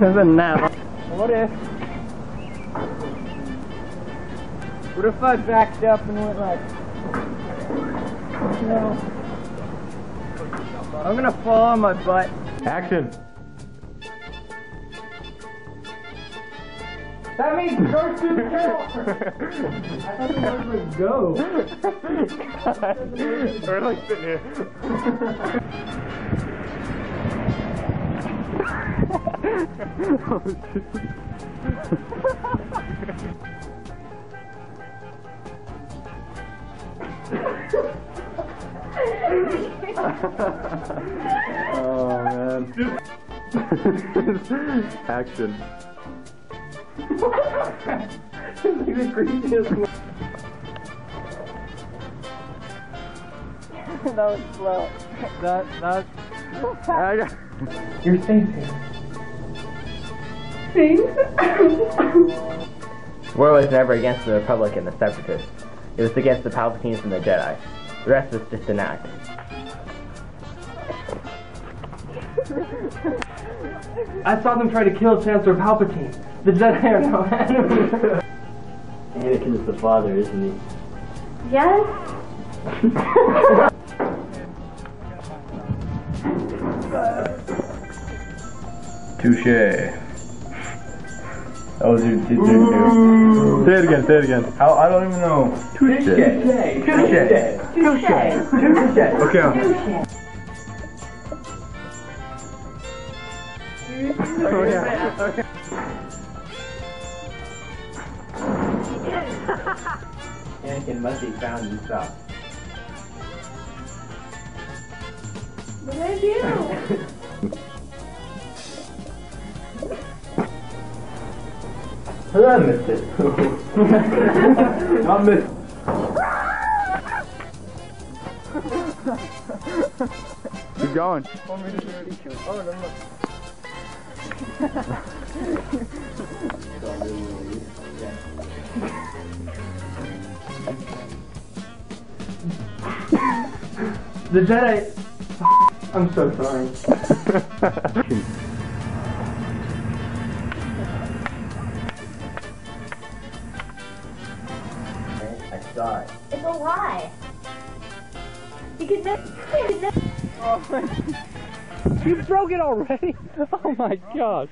There's a nap. What if? What if I backed up and went like, no. I'm gonna fall on my butt. Action. That means go to the hill. I thought the word was go. We're like sitting here. Oh man. Action. that was slow. That, that. You're thinking. War was never against the Republic and the Separatists. It was against the Palpatines and the Jedi. The rest was just an act. I saw them try to kill Chancellor Palpatine. The Jedi are no enemy. Anakin is the father, isn't he? Yes. Touche. That was your, your, your, Say it again, say it again. How, I don't even know. Touche. Touche. Touche. Okay. Oh yeah. Anakin must be found and stopped. What did I do? I missed it. I missed Keep going. Oh. The Jedi. I'm so sorry. I saw it. It's a lie. You could never. You could never. You broke it already? Oh my gosh.